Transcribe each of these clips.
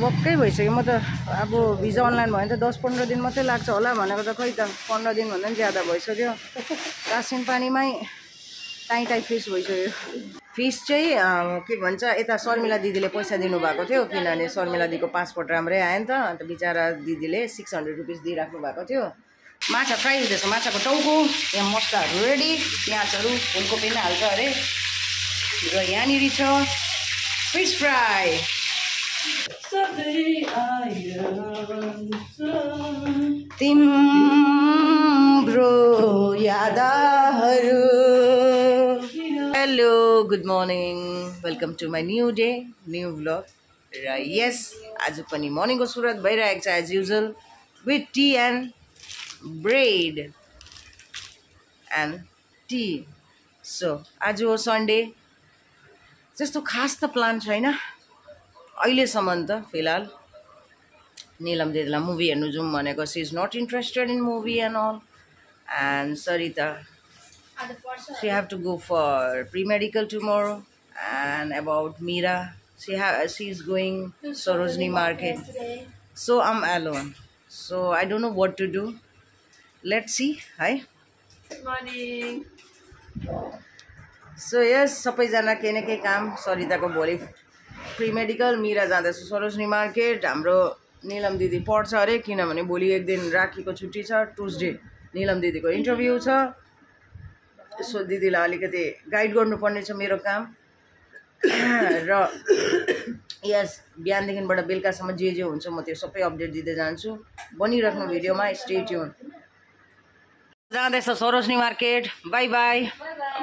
वक्कै भइसक्यो। म त अब भिजा अनलाइन भयो भने त दस पन्ध्र दिन मात्रै लाग्छ होला भनेको त खै त। पन्ध्र दिनभन्दा पनि ज्यादा भइसक्यो। रासिन पानीमै टाइ टाइ फिस भइसक्यो। फिस चाहिँ के भन्छ यता शर्मिला दिदीले पैसा दिनुभएको थियो किनभने शर्मिला दिदीको पासपोर्ट राम्रै आयो नि त। अन्त बिचरा दिदीले सिक्स हन्ड्रेड रुपिस दिइराख्नु भएको थियो। माछा फ्राई हुँदैछ माछाको टाउको। यहाँ मसलाहरू रेडी प्याजहरू फुलकोपी पनि हाल्छ अरे। र यहाँनिर छ फिस फ्राई। तिम्रो यादाहरू। Hello good morning welcome to my new day new vlog र यस आज पनि मर्निङको सुरुवात भइरहेको छ as usual with tea and bread and tea so आज हो सन्डे त्यस्तो खास त प्लान छैन। अहिलेसम्म त फिलहाल निलम दिदीलाई मुभी हेर्नु जाउँ भनेको she is not interested in movie and all and Sarita she have to go for pre-medical tomorrow and about Mira she ha- she is going Sarojini market so I'm alone so I don't know what to do let's see hi morning so yes सबैजना केही न केही काम सरिताको भोलि pre medical Mira जाँदैछ Sarojini market हाम्रो निलम दिदी पढ्छ अरे किनभने भोलि एक दिन राखीको छुट्टी छ ट्युसडे निलम दिदीको इन्टरभ्यू छ। सो दिदीलाई अलिकति गाइड गर्नुपर्ने छ मेरो काम। र यस बिहानदेखिबाट बेलुकासम्म जे जे हुन्छ म त्यो सबै अपडेट दिँदै जान्छु। बनिराख्नु भिडियोमा स्टे ट्युन जाँदैछ Sarojini market bye bye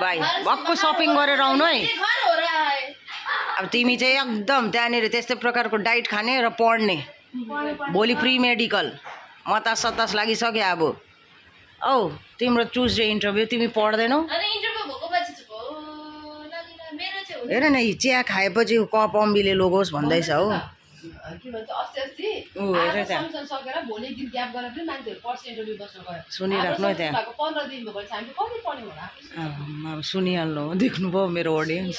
bye भक्कु सपिङ गरेर आउनु है। अब तिमी चाहिँ एकदम त्यहाँनिर त्यस्तै प्रकारको डाइट खाने र पढ्ने। भोलि प्रि मेडिकल। मतास सतास लागिसक्यो अब। औ तिम्रो ट्युसडे इन्टरभ्यू तिमी पढ्दैनौ? हेर न चिया खाएपछि कप अम्बिले लोगोस् भन्दैछ हो। सुनिराख्नु है त्यहाँ। सुनिहाल्नु देख्नुभयो मेरो अडियन्स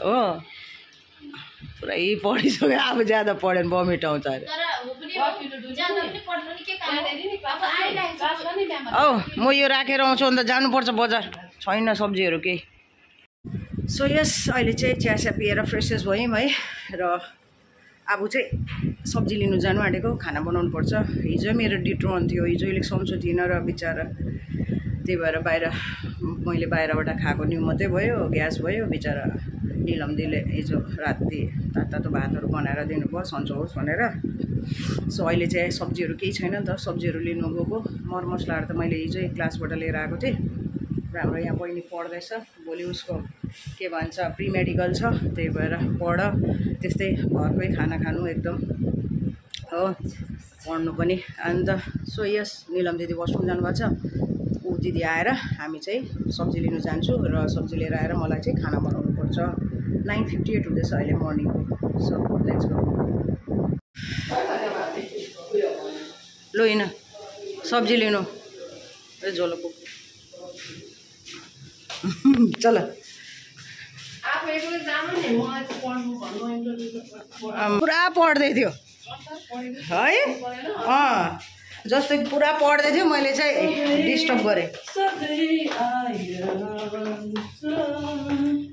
हो। पुरै पढिसक्यो अब ज्यादा पढ्यो भने बमिट आउँछ अरे। तर हो पनि जाँदा पनि पढ्नु नि के काम अब आइरहेको छ। नि बिहामा। औ म यो राखेर आउँछु अन्त जानुपर्छ बजार। छैन सब्जीहरू केही। सो यस अहिले चाहिँ चियासिया पिएर फ्रेसेस भयौँ है र अब चाहिँ सब्जी लिनु जानु आँटेको खाना बनाउनु पर्छ। हिजो मेरो डिट्रोन थियो हिजो अलिक सन्चो थिइनँ र बिचरा। त्यही भएर बाहिर मैले बाहिरबाट खाएको न्यु मात्रै भयो ग्यास भयो बिचरा निलम्दीले हिजो राति तातो भातहरू बनाएर दिनुभयो सन्चो होस् भनेर। सो अहिले चाहिँ सब्जीहरू केही छैन नि त सब्जीहरू लिनु गएको मरमसलाहरू त मैले हिजो क्लासबाट लिएर आएको थिएँ। र हाम्रो यहाँ बहिनी पढ्दैछ भोलि उसको के भन्छ प्रि मेडिकल छ त्यही भएर पढ। त्यस्तै घरकै खाना खानु एकदम। हो पढ्नु पनि। अन्त सो यस निलम दिदी वासरुम जानुभएको छ। ऊ दिदी आएर हामी चाहिँ सब्जी लिनु जान्छु र सब्जी लिएर आएर मलाई चाहिँ खाना बनाउनु पर्छ नाइन फिफ्टी एट हुँदैछ अहिले मर्निङको सो लेट्स गो लो हिँड। सब्जी लिनु। ए चल। भन्नु इन्टरभ्यू अँ, पुरा पढ्दै थियो। है? अँ। जस्तो पुरा पढ्दै थियो मैले चाहिँ डिस्टर्ब गरेँ।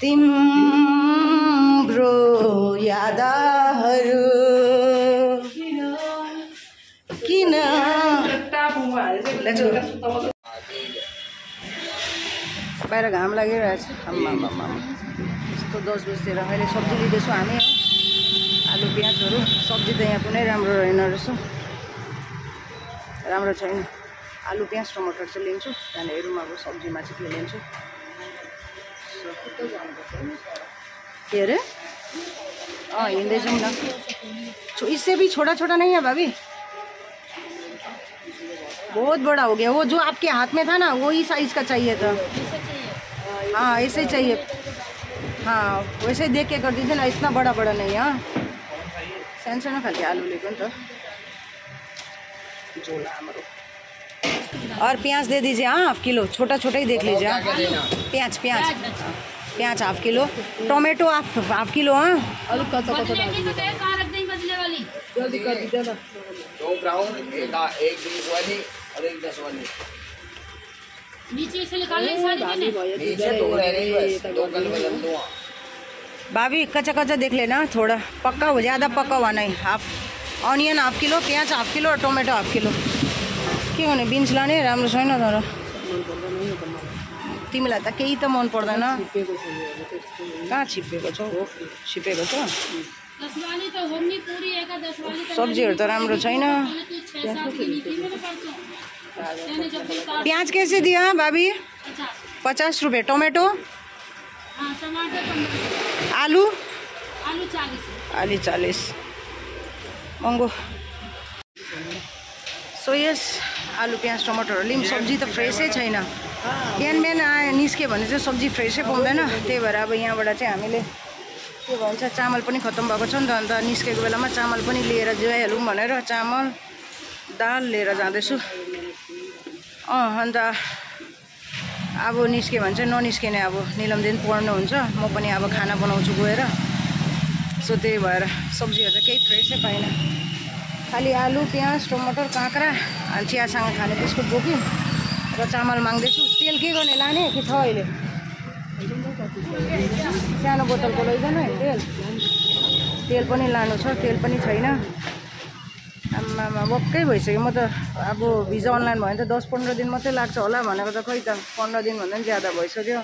तिम्रो यादाहरू। किन. बाहिर घाम लागिरहेछ। यस्तो दस बजीतिर अहिले सब्जी लिँदैछु हामी। हो आलु प्याजहरू। सब्जी त यहाँ कुनै राम्रो रहेन रहेछ। राम्रो छैन। आलु प्याज टमाटर चाहिँ लिन्छु। त्यहाँदेखि हेरौँ अब सब्जीमा चाहिँ के लिन्छु के अरे? हिँड्दै जाउँ इससे भी छोटा छोटा नहीं है भाभी। बहुत बड़ा हो गया। वो जो आपके हाथ में था ना वो ही साइज़ का चाहिए था। हाँ ऐसे ही चाहिए। हाँ वैसे ही देख के कर दीजिए ना, इतना बड़ा बड़ा नहीं हाँ। सानो सानो खालके आलु लिएको नि त। और प्याज दे दीजिए हाँ हाफ़ किलो। छोटा छोटा ही देख लीजिए हाँ। प्याज प्याज। हाँ। प्याज half kilo tomato half half kilo हाँ। अलिक कच्चा कच्चा डालिदिनु कहाँ रख दें बदले वाली। जल्दी कर दीजिए ना। दो ब्राउन एक एक बीस वाली और एक दस वाली। नीचे से निकाल लें सारी भाभी चीज़ें। भयो नीचे दो रह गई बस दो कल बदल दो भाभी कच्चा कच्चा देख लेना थोड़ा पक्का हो ज़्यादा पक्का हुआ नहीं हाफ़ अनियन हाफ़ किलो प्याज हाफ़ किलो र टोमेटो हाफ़ किलो। के गर्ने बिन्स लाने राम्रो छैन तर तिमीलाई त केही त मन पर्दैन। छ कहाँ छिप्पेको छौ? छ? है, वाली तो सब्जीहरू त राम्रो छैन। प्याज कैसे दिया भाभी? पचास। रुपियाँ टोमेटो? आलु? आलू चालिस। महँगो सो यस आलु प्याज टमाटरहरू लिउँ सब्जी त फ्रेसै छैन। बिहान बिहान आयो निस्क्यो भने चाहिँ सब्जी फ्रेसै पाउँदैन। त्यही भएर अब यहाँबाट चाहिँ हामीले के भन्छ चामल पनि खत्तम भएको छ नि त। अन्त निस्केको बेलामा चामल पनि लिएर जाइहालौँ भनेर चामल दाल लिएर जाँदैछु। अँ अन्त अब निस्क्यो भने चाहिँ ननिस्किने अब निलम दिन पढ्नुहुन्छ म पनि अब खाना बनाउँछु गएर। सो त्यही भएर सब्जीहरू त केही फ्रेसै पाइनँ। खालि आलु प्याज टमाटर काँक्रा अनि चियासँग खाने बिस्कुट बोक्यौँ र चामल माग्दैछु। तेल के गर्ने लाने? कि छ अहिले? सानो बोतलको लैजानु है तेल। तेल पनि लानु छ तेल पनि छैन। आम्मामा वक्कै भइसक्यो। म त अब भिजा अनलाइन भयो भने त दस पन्ध्र दिन मात्रै लाग्छ होला भनेको त खै त। पन्ध्र दिनभन्दा पनि ज्यादा भइसक्यो।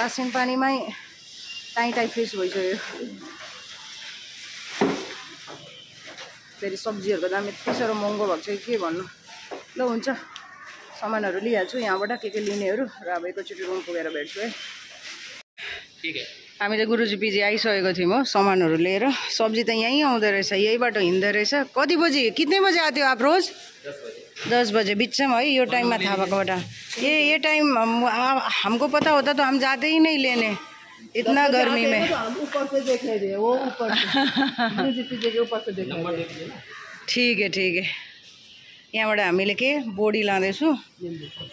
रासिन पानीमै टाइ टाइ फ्रेस भइसक्यो। फेरि सब्जीहरूको दाम यति साह्रो महँगो भएको छ कि के भन्नु? ल हुन्छ। सामानहरू लिइहाल्छु यहाँबाट के के लिनेहरू र अब एकैचोटि रुम पुगेर भेट्छु है। हामी त गुरुजी पिजी आइसकेको थियौँ हो सामानहरू लिएर। सब्जी त यहीँ आउँदो रहेछ यहीबाट हिँड्दो रहेछ। कति बजी? कितने बजे हो आप रोज? दस बजे। बिचमा है यो टाइममा थाहा भएकोबाट। ए ये टाइम हम, आ- हमको पता होता तो हम जाते ही नहीं लेने। इतना गर्मी में। ऊपर से देख रहे वो ऊपर से। ऊपर से देख रहे ठिक है ठिक है। यहाँबाट हामीले के बोडी लाँदैछु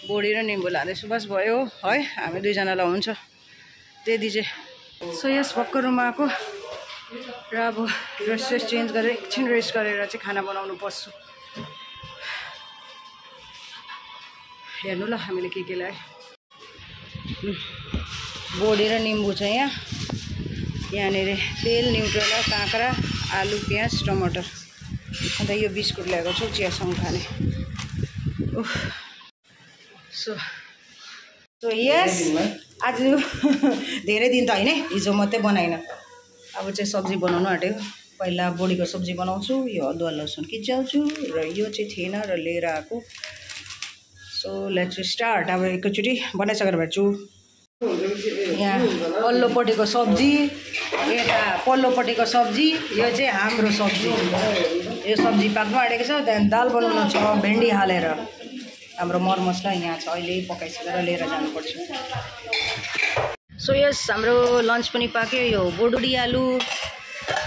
बोडी र निम्बु लाँदैछु बस भयो है हामी दुईजनालाई हुन्छ त्यति चाहिँ सो यस भर्खर रुममा आएको र अब ड्रेस सेस चेन्ज गरेर एकछिन रेस्ट गरेर चाहिँ खाना बनाउनु पर्छु हेर्नु ल हामीले के के ल्यायो बोडी र निम्बु छ यहाँ। यहाँनिर तेल न्युट्रेला काँक्रा आलु प्याज टमाटर अन्त यो बिस्कुट ल्याएको छु चियासँग खाने उफ। सो सो यस आज धेरै दिन त होइन हिजो मात्रै बनाइन। अब चाहिँ सब्जी बनाउनु आँट्यो। पहिला बोडीको सब्जी बनाउँछु यो अदुवा लसुन किच्याउँछु र यो चाहिँ थिएन र लिएर आएको। So let's start. अब एकैचोटि बनाइसकेर भेट्छु। यहाँ पल्लोपट्टिको सब्जी यता पल्लोपट्टिको सब्जी यो चाहिँ हाम्रो सब्जी। यो सब्जी पाक्नु आँटेको छ त्यहाँदेखि दाल बनाउनु छ भेन्डी हालेर। हाम्रो मरमसला यहाँ छ अहिले पकाइसकेर लिएर जानुपर्छ। सो यस हाम्रो लन्च पनि पाक्यो यो बोडुडी आलु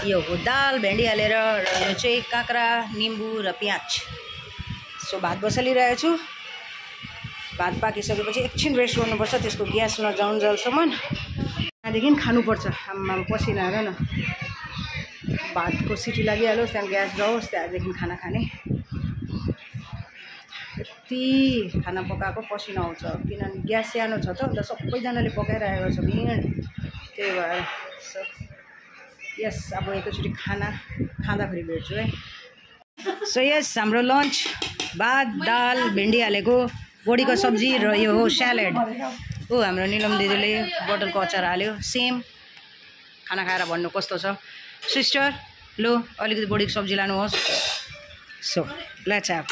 यो हो दाल भेन्डी हालेर यो चाहिँ काँक्रा निम्बु र प्याज। सो भात बसालिरहेको छु। भात पाकिसकेपछि एकछिन रेस्ट गर्नुपर्छ त्यसको ग्यास नजाउन्जेलसम्म त्यहाँदेखि खानुपर्छ। आम्मा पसिना हेर न। भातको सिटी लागिहालोस् त्यहाँ ग्यास जाओस् त्यहाँदेखि खाना खाने। यति खाना पकाएको पसिना आउँछ। किनभने ग्यास सानो छ त अन्त सबैजनाले पकाइरहेको छ भिड। त्यही भएर यस अब एकैचोटि खाना खाँदाखेरि भेट्छु है। सो यस हाम्रो लन्च भात दाल भेन्डी हालेको। बोडीको सब्जी र यो हो स्यालेड। हो हाम्रो निलम दिदीले बोतलको अचार हाल्यो। सेम खाना खाएर भन्नु कस्तो छ? सिस्टर लो अलिकति बोडीको सब्जी लानुहोस्। सो लेट्स ह्याभ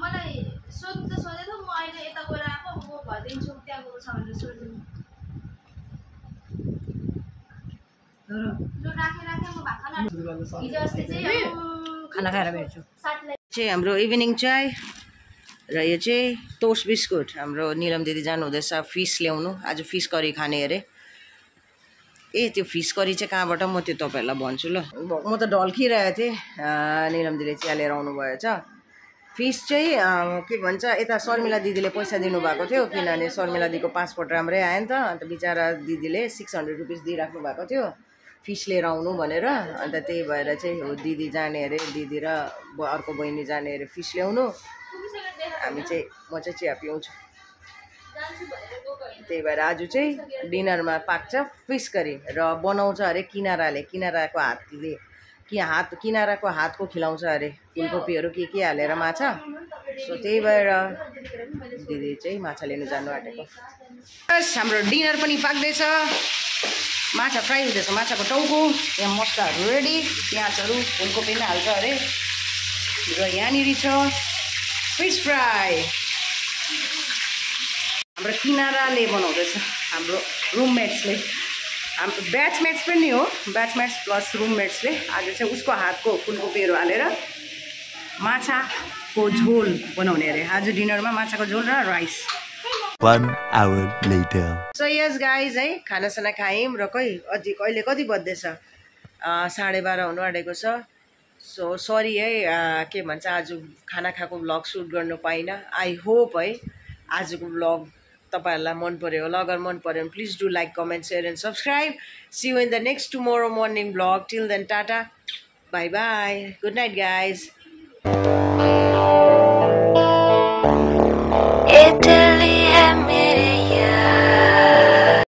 मलाई सोध्नु त सोधेको म अहिले यता गएर आएको म भनिदिन्छु त्यहाँ गएको छ भनेर सोध्नु लु राखेँ राखेँ म भात खाना खाएर भेट्छु। चाहिँ हाम्रो इभिनिङ चाय। र यो चाहिँ टोस्ट बिस्कुट हाम्रो निलम दिदी जानुहुँदैछ फिस ल्याउनु। आज फिस करी खाने अरे। ए त्यो फिस करी चाहिँ कहाँबाट? म त्यो तपाईँहरूलाई भन्छु ल। म त ढल्किरहेको थिएँ। निलम दिदीले चिया लिएर आउनु भएछ फिस चाहिँ के भन्छ यता शर्मिला दिदीले पैसा दिनुभएको थियो किनभने शर्मिला दिदीको पासपोर्ट राम्रै आयो नि त। अन्त बिचरा दिदीले सिक्स हन्ड्रेड रुपिस दिइराख्नु भएको थियो। फिस लिएर आउनु भनेर। अन्त त्यही भएर चाहिँ हो दिदी जाने अरे दिदी र अर्को बहिनी जाने अरे फिस ल्याउनु। हामी चाहिँ म चाहिँ चिया पिउँछु। त्यही भएर आज चाहिँ डिनरमा पाक्छ फिस करी र बनाउँछ अरे किनाराले किनाराको हातले। कि हात किनाराको हातको खिलाउँछ अरे। फुलकोपीहरू के के हालेर माछा? सो त्यही भएर दिदी चाहिँ माछा लिनु जानु आँटेको। बस हाम्रो डिनर पनि पाक्दैछ। माछा फ्राई हुँदैछ माछाको टाउको। यहाँ मसलाहरू रेडी प्याजहरू फुलकोपी पनि हाल्छ अरे। र यहाँनिर छ फिस फ्राई हाम्रो किनाराले बनाउँदैछ हाम्रो रुममेट्सले हाम्रो ब्याचमेट्स पनि हो ब्याचमेट्स प्लस रुममेट्सले आज चाहिँ उसको हातको फुलकोपीहरू हालेर माछाको झोल बनाउने अरे। आज डिनरमा माछाको झोल र rice One hour later. So yes guys है खानासाना खायौँ र खै अझै कहिले कति बज्दैछ? साढे बाह्र हुनु आँटेको छ। सो सरी है के भन्छ आज खाना खाएको भ्लग सुट गर्नु पाइनँ। आई होप है आजको भ्लग तपाईँहरूलाई मन पऱ्यो होला। अगर मन पऱ्यो भने please do like comment share and subscribe see you in the next tomorrow morning vlog till then tata bye bye good night guys